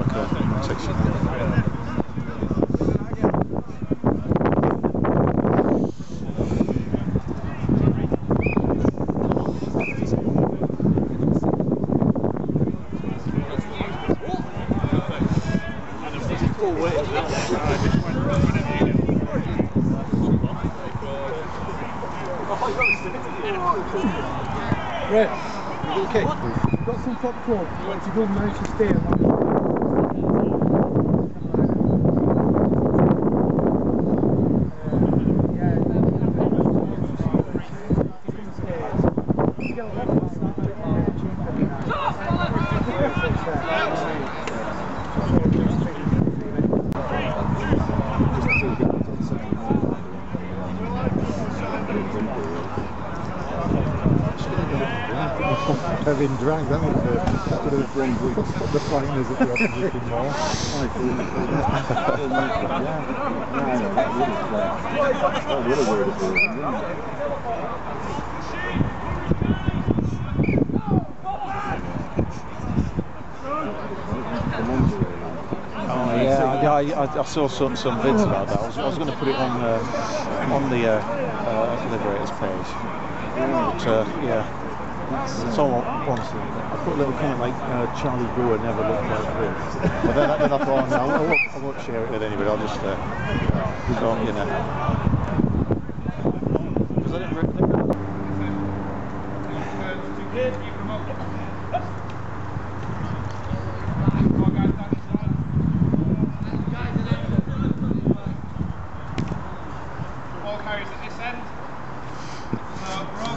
like a section. Right. Okay. Got some top club. What you don't manage to stay That was the sort of the finals at the opposition yeah, yeah. I, I, I saw some some vids about that. I was, I was going to put it on uh, on the uh, uh, Liberators page, but uh, yeah, someone wants to. I put a little comment like uh, Charlie Brewer never looked like this, but then, then I thought, oh, no, I won't, I won't share it with anybody. I'll just uh, so, you know. 'Cause I didn't re- think that- Ball carries at this end. So, right